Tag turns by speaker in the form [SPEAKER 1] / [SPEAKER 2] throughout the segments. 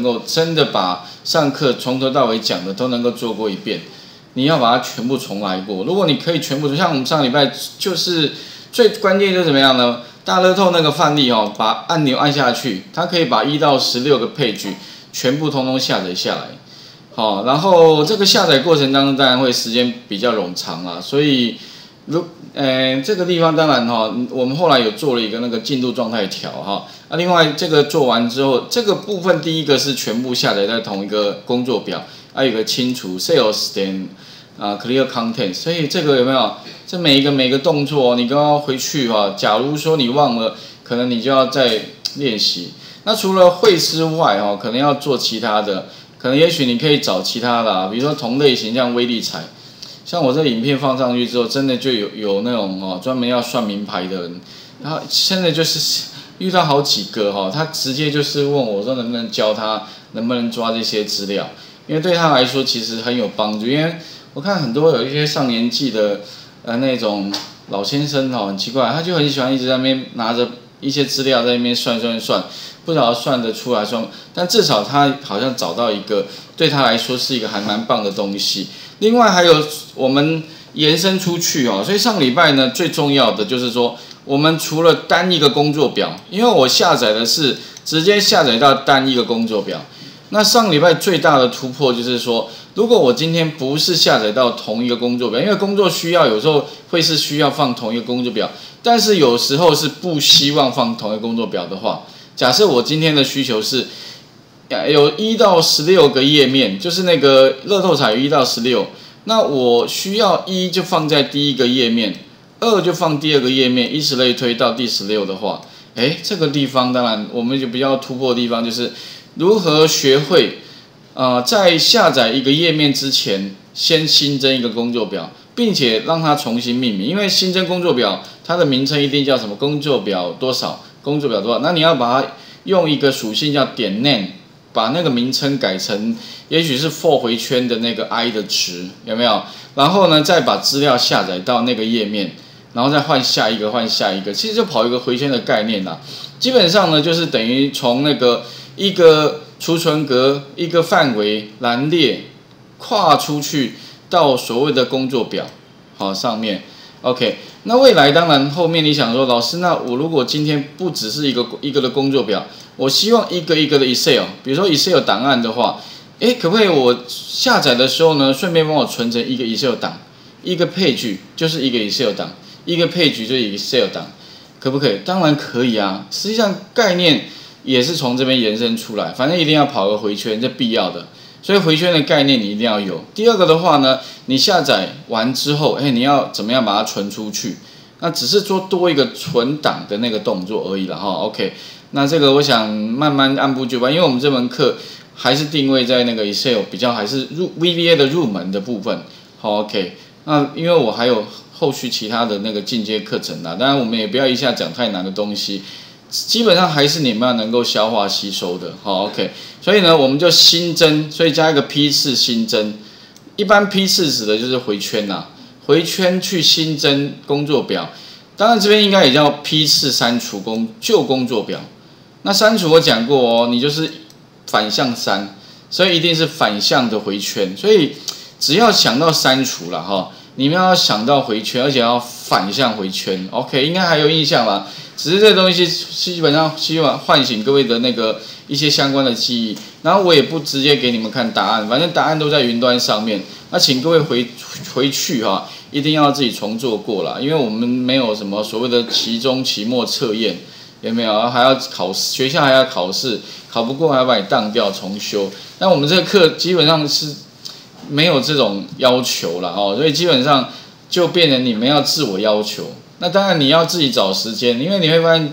[SPEAKER 1] 能够真的把上课从头到尾讲的都能够做过一遍，你要把它全部重来过。如果你可以全部，像我们上礼拜就是最关键就是怎么样呢？大乐透那个范例哦，把按钮按下去，它可以把一到十六个配局全部通通下载下来。好，然后这个下载过程当中当然会时间比较冗长啊，所以如呃这个地方当然哈，我们后来有做了一个那个进度状态条哈。那，另外这个做完之后，这个部分第一个是全部下载在同一个工作表，还有一个清除 sales 点啊 clear content，所以这个有没有？这每一个每个动作，你刚刚回去哈，假如说你忘了，可能你就要再练习。那除了会之外哈，可能要做其他的。可能也许你可以找其他的，啊比如说同类型像威力彩，像我这影片放上去之后，真的就有有那种哦专门要算名牌的人，然后现在就是遇到好几个哈，他直接就是问我说能不能教他，能不能抓这些资料，因为对他来说其实很有帮助，因为我看很多有一些上年纪的呃那种老先生哦，很奇怪，他就很喜欢一直在那边拿着一些资料在那边算算算。不知道算得出来算，但至少他好像找到一个对他来说是一个还蛮棒的东西。另外还有我们延伸出去哦，所以上礼拜呢最重要的就是说，我们除了单一个工作表，因为我下载的是直接下载到单一个工作表。那上礼拜最大的突破就是说，如果我今天不是下载到同一个工作表，因为工作需要有时候会是需要放同一个工作表，但是有时候是不希望放同一个工作表的话。假设我今天的需求是，有一到十六个页面，就是那个乐透彩一到十六，那我需要一就放在第一个页面，二就放第二个页面，以此类推到第十六的话，哎，这个地方当然我们就比较突破的地方就是如何学会，呃，在下载一个页面之前，先新增一个工作表，并且让它重新命名，因为新增工作表它的名称一定叫什么工作表多少。工作表多少？那你要把它用一个属性叫点 name，把那个名称改成，也许是 for 回圈的那个 i 的值，有没有？然后呢，再把资料下载到那个页面，然后再换下一个，换下一个，其实就跑一个回圈的概念啦。基本上呢，就是等于从那个一个储存格一个范围栏列跨出去到所谓的工作表，好上面，OK。那未来当然后面你想说，老师，那我如果今天不只是一个一个的工作表，我希望一个一个的 Excel，比如说 Excel 档案的话，诶，可不可以我下载的时候呢，顺便帮我存成一个 Excel 档，一个配置就是一个 Excel 档，一个配局就是一个 Excel 档，可不可以？当然可以啊，实际上概念也是从这边延伸出来，反正一定要跑个回圈，这必要的。所以回圈的概念你一定要有。第二个的话呢，你下载完之后，哎，你要怎么样把它存出去？那只是做多一个存档的那个动作而已了哈。OK，那这个我想慢慢按部就班，因为我们这门课还是定位在那个 Excel 比较还是入 VBA 的入门的部分。好，OK，那因为我还有后续其他的那个进阶课程啦，当然我们也不要一下讲太难的东西。基本上还是你们要能够消化吸收的，好，OK。所以呢，我们就新增，所以加一个批次新增。一般批次指的就是回圈呐，回圈去新增工作表。当然这边应该也叫批次删除工旧工作表。那删除我讲过哦，你就是反向删，所以一定是反向的回圈。所以只要想到删除了哈，你们要想到回圈，而且要反向回圈，OK，应该还有印象吧？只是这东西基本上希望唤醒各位的那个一些相关的记忆，然后我也不直接给你们看答案，反正答案都在云端上面。那请各位回回去哈，一定要自己重做过了，因为我们没有什么所谓的期中、期末测验，有没有？还要考试，学校还要考试，考不过还要把你当掉重修。那我们这个课基本上是没有这种要求了哦，所以基本上就变成你们要自我要求。那当然你要自己找时间，因为你会发现，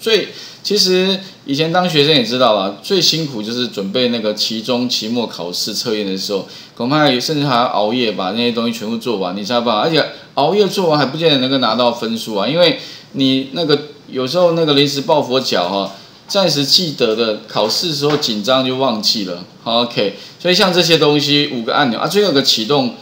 [SPEAKER 1] 最其实以前当学生也知道了，最辛苦就是准备那个期中、期末考试测验的时候，恐怕甚至还要熬夜把那些东西全部做完，你知道吧？而且熬夜做完还不见得能够拿到分数啊，因为你那个有时候那个临时抱佛脚哈，暂时记得的，考试时候紧张就忘记了。OK，所以像这些东西五个按钮啊，最后一个启动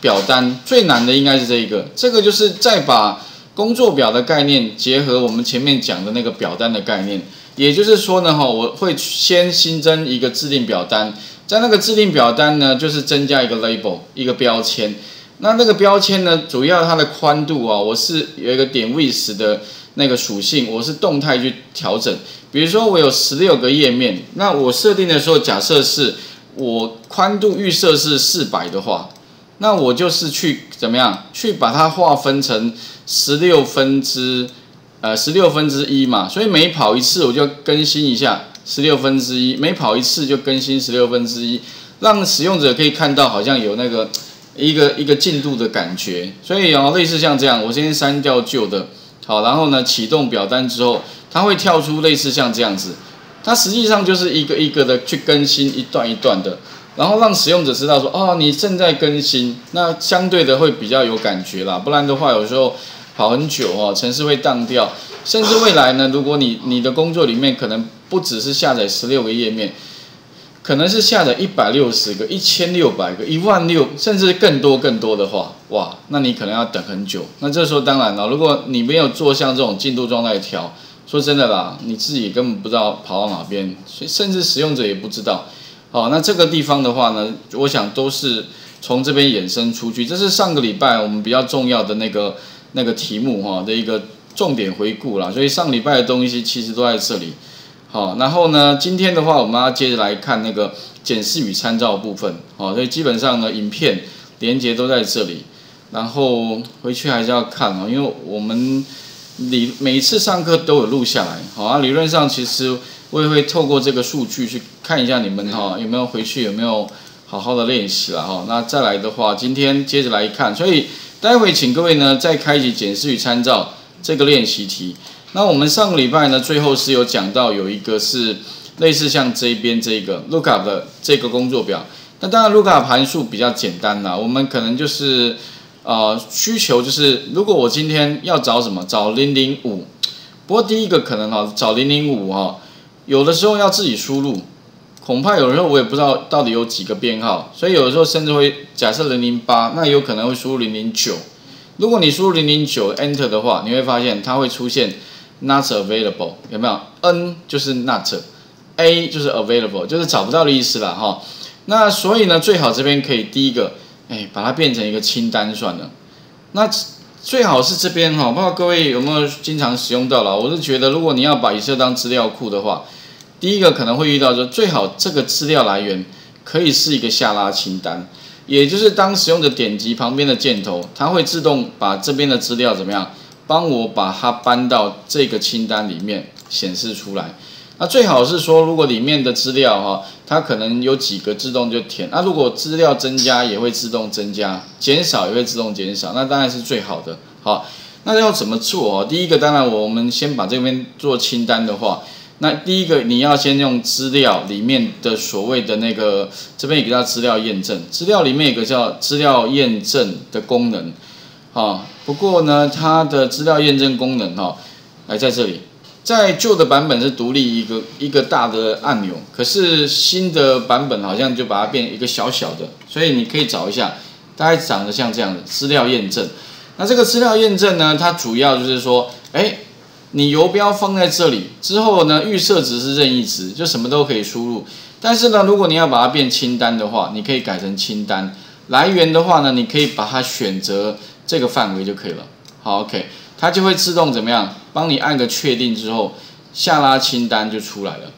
[SPEAKER 1] 表单最难的应该是这一个，这个就是再把。工作表的概念结合我们前面讲的那个表单的概念，也就是说呢，哈，我会先新增一个制定表单，在那个制定表单呢，就是增加一个 label 一个标签。那那个标签呢，主要它的宽度啊，我是有一个点 width 的那个属性，我是动态去调整。比如说我有十六个页面，那我设定的时候，假设是我宽度预设是四百的话，那我就是去怎么样，去把它划分成十六分之呃十六分之一嘛，所以每跑一次我就更新一下十六分之一，每跑一次就更新十六分之一，让使用者可以看到好像有那个。一个一个进度的感觉，所以啊，类似像这样，我先删掉旧的，好，然后呢，启动表单之后，它会跳出类似像这样子，它实际上就是一个一个的去更新一段一段的，然后让使用者知道说，哦，你正在更新，那相对的会比较有感觉啦，不然的话，有时候跑很久哦，程式会当掉，甚至未来呢，如果你你的工作里面可能不只是下载十六个页面。可能是下的一百六十个、一千六百个、一万六，甚至更多更多的话，哇，那你可能要等很久。那这时候当然了，如果你没有做像这种进度状态调，说真的啦，你自己根本不知道跑到哪边，所以甚至使用者也不知道。好，那这个地方的话呢，我想都是从这边衍生出去。这是上个礼拜我们比较重要的那个那个题目哈的一个重点回顾啦。所以上礼拜的东西其实都在这里。好，然后呢，今天的话，我们要接着来看那个检视与参照部分。好，所以基本上呢，影片连接都在这里。然后回去还是要看哦，因为我们理每次上课都有录下来。好啊，理论上其实我也会透过这个数据去看一下你们哈有没有回去有没有好好的练习了哈。那再来的话，今天接着来看，所以待会请各位呢再开启检视与参照这个练习题。那我们上个礼拜呢，最后是有讲到有一个是类似像这边这个 lookup 的这个工作表。那当然 lookup 函数比较简单啦，我们可能就是呃需求就是如果我今天要找什么找零零五，不过第一个可能哈找零零五哈，有的时候要自己输入，恐怕有的时候我也不知道到底有几个编号，所以有的时候甚至会假设零零八，那有可能会输入零零九。如果你输入零零九 enter 的话，你会发现它会出现。Not available 有没有？N 就是 not，A 就是 available，就是找不到的意思了哈。那所以呢，最好这边可以第一个，哎，把它变成一个清单算了。那最好是这边哈，不知道各位有没有经常使用到了？我是觉得，如果你要把 Excel 当资料库的话，第一个可能会遇到说，最好这个资料来源可以是一个下拉清单，也就是当使用者点击旁边的箭头，它会自动把这边的资料怎么样？帮我把它搬到这个清单里面显示出来。那最好是说，如果里面的资料哈，它可能有几个自动就填。那如果资料增加也会自动增加，减少也会自动减少，那当然是最好的。好，那要怎么做？第一个，当然我们先把这边做清单的话，那第一个你要先用资料里面的所谓的那个这边有个叫资料验证，资料里面有个叫资料验证的功能。好，不过呢，它的资料验证功能哈，来在这里，在旧的版本是独立一个一个大的按钮，可是新的版本好像就把它变一个小小的，所以你可以找一下，大概长得像这样的资料验证。那这个资料验证呢，它主要就是说，哎，你游标放在这里之后呢，预设值是任意值，就什么都可以输入。但是呢，如果你要把它变清单的话，你可以改成清单。来源的话呢，你可以把它选择。这个范围就可以了。好，OK，它就会自动怎么样？帮你按个确定之后，下拉清单就出来了。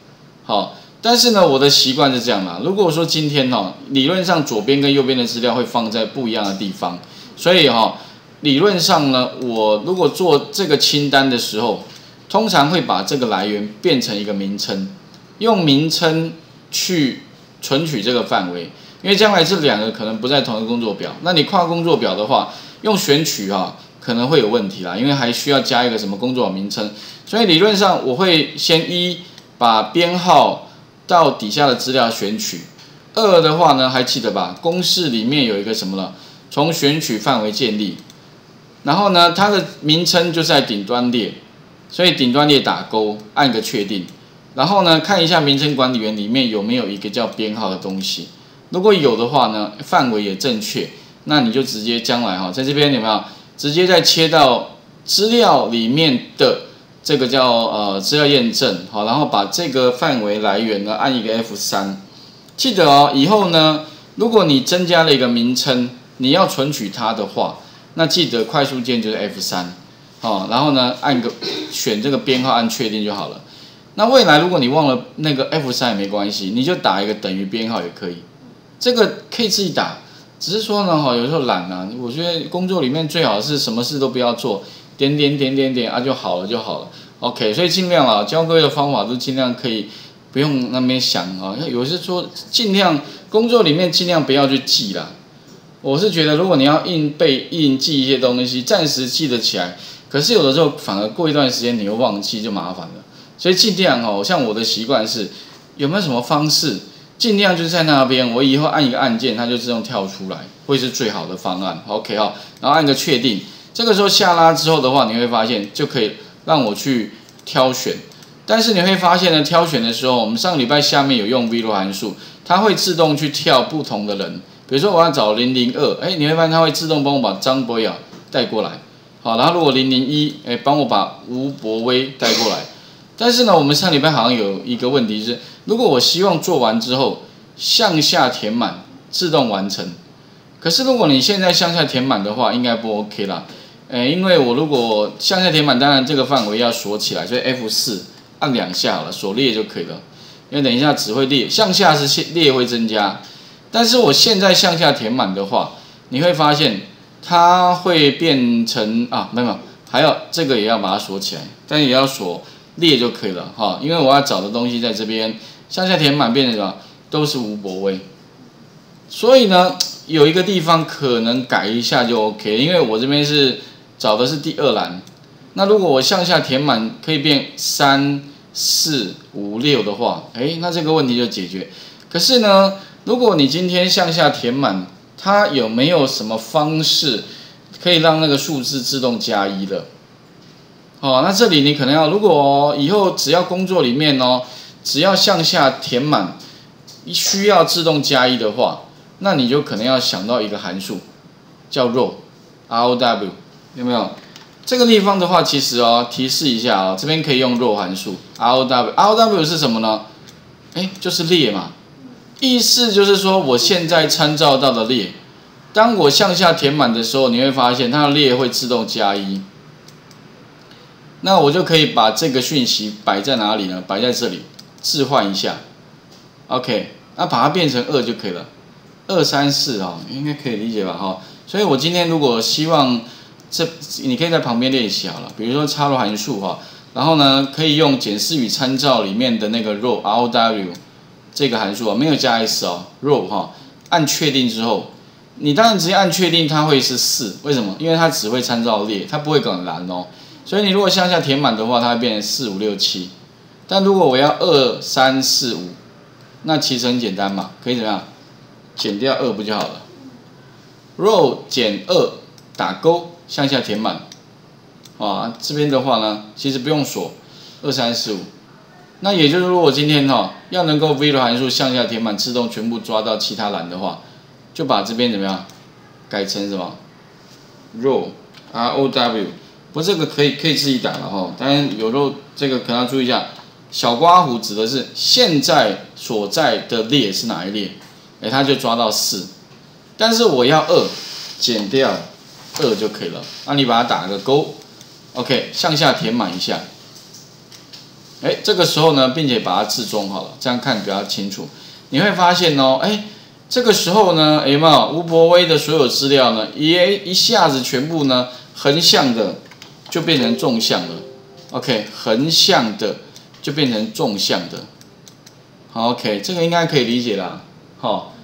[SPEAKER 1] 好，但是呢，我的习惯是这样啦。如果说今天哈，理论上左边跟右边的资料会放在不一样的地方，所以哈，理论上呢，我如果做这个清单的时候，通常会把这个来源变成一个名称，用名称去存取这个范围，因为将来这两个可能不在同一个工作表。那你跨工作表的话，用选取哈可能会有问题啦，因为还需要加一个什么工作名称，所以理论上我会先一把编号到底下的资料选取，二的话呢还记得吧？公式里面有一个什么了？从选取范围建立，然后呢它的名称就在顶端列，所以顶端列打勾按个确定，然后呢看一下名称管理员里面有没有一个叫编号的东西，如果有的话呢范围也正确。那你就直接将来哈，在这边有没有直接再切到资料里面的这个叫呃资料验证，好，然后把这个范围来源呢按一个 F 三，记得哦，以后呢，如果你增加了一个名称，你要存取它的话，那记得快速键就是 F 三，好，然后呢按个选这个编号按确定就好了。那未来如果你忘了那个 F 三也没关系，你就打一个等于编号也可以，这个可以自己打，只是说呢哈，有时候懒啊，我觉得工作里面最好是什么事都不要做。点点点点点啊就好了就好了，OK，所以尽量啊教各位的方法都尽量可以不用那边想啊，有些说尽量工作里面尽量不要去记啦。我是觉得如果你要硬背硬记一些东西，暂时记得起来，可是有的时候反而过一段时间你又忘记就麻烦了。所以尽量哦，像我的习惯是有没有什么方式，尽量就是在那边，我以后按一个按键它就自动跳出来，会是最好的方案。OK 哦，然后按个确定。这个时候下拉之后的话，你会发现就可以让我去挑选。但是你会发现呢，挑选的时候，我们上个礼拜下面有用 V 罗函数，它会自动去跳不同的人。比如说我要找零零二，哎，你会发现它会自动帮我把张博雅带过来。好，然后如果零零一，哎，帮我把吴博威带过来。但是呢，我们上礼拜好像有一个问题是，如果我希望做完之后向下填满，自动完成。可是如果你现在向下填满的话，应该不 OK 啦。诶，因为我如果向下填满，当然这个范围要锁起来，所以 F 四按两下好了，锁列就可以了。因为等一下只会列，向下是列会增加，但是我现在向下填满的话，你会发现它会变成啊，没有，还要这个也要把它锁起来，但也要锁列就可以了哈。因为我要找的东西在这边，向下填满变成什么，都是吴伯威，所以呢，有一个地方可能改一下就 OK，因为我这边是。找的是第二栏，那如果我向下填满可以变三四五六的话，哎，那这个问题就解决。可是呢，如果你今天向下填满，它有没有什么方式可以让那个数字自动加一的？哦，那这里你可能要，如果以后只要工作里面哦，只要向下填满需要自动加一的话，那你就可能要想到一个函数，叫 row，r o w。有没有这个地方的话，其实哦，提示一下哦，这边可以用 ROW 函数 r o w，r o w 是什么呢？哎，就是列嘛，意思就是说，我现在参照到的列，当我向下填满的时候，你会发现它的列会自动加一，那我就可以把这个讯息摆在哪里呢？摆在这里，置换一下，OK，那把它变成二就可以了，二三四哦，应该可以理解吧？哈，所以我今天如果希望这你可以在旁边练习好了，比如说插入函数哈，然后呢可以用检视与参照里面的那个 row r o w 这个函数啊，没有加 s 哦，row 哈，按确定之后，你当然直接按确定它会是四，为什么？因为它只会参照列，它不会搞蓝哦，所以你如果向下填满的话，它会变成四五六七，但如果我要二三四五，那其实很简单嘛，可以怎么样？减掉二不就好了？row 减二打勾。向下填满，啊，这边的话呢，其实不用锁，二三四五，那也就是如果今天哈要能够 v 的函数向下填满，自动全部抓到其他栏的话，就把这边怎么样改成什么 row r o w，不这个可以可以自己打了哈，当然有时候这个可能要注意一下，小刮胡指的是现在所在的列是哪一列，哎，它就抓到四，但是我要二减掉。二就可以了，那你把它打个勾，OK，向下填满一下。哎，这个时候呢，并且把它置中好了，这样看比较清楚。你会发现哦，哎，这个时候呢，哎嘛吴博威的所有资料呢？也一下子全部呢，横向的就变成纵向了，OK，横向的就变成纵向的。好，OK，这个应该可以理解了。好，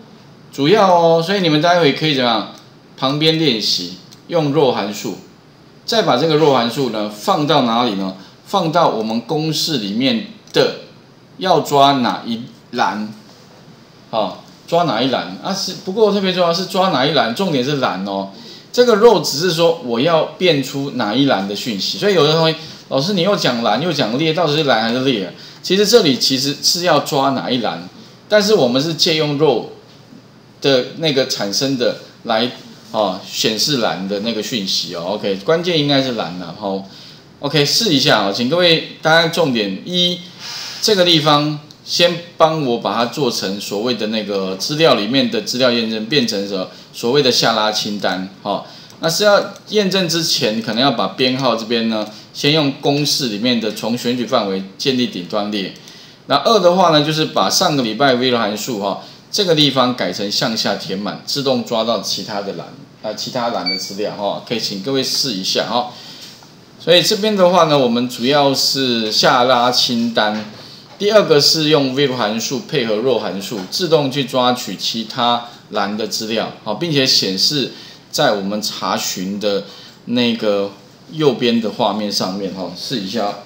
[SPEAKER 1] 主要哦，所以你们待会可以怎么样？旁边练习。用弱函数，再把这个弱函数呢放到哪里呢？放到我们公式里面的要抓哪一栏？好，抓哪一栏？啊是，不过特别重要是抓哪一栏，重点是栏哦。这个 row 只是说我要变出哪一栏的讯息，所以有的同学，老师你又讲栏又讲列，到底是栏还是列？其实这里其实是要抓哪一栏，但是我们是借用 row 的那个产生的来。哦，显示蓝的那个讯息哦，OK，关键应该是蓝的。好，OK，试一下啊，请各位大家重点一，这个地方先帮我把它做成所谓的那个资料里面的资料验证，变成什么所谓的下拉清单，哈。那是要验证之前，可能要把编号这边呢，先用公式里面的从选举范围建立顶端列。那二的话呢，就是把上个礼拜 v 函数哈这个地方改成向下填满，自动抓到其他的栏啊其他栏的资料哈，可以请各位试一下哈。所以这边的话呢，我们主要是下拉清单。第二个是用 view 函数配合 row 函数，自动去抓取其他栏的资料好，并且显示。在我们查询的那个右边的画面上面，哈，试一下。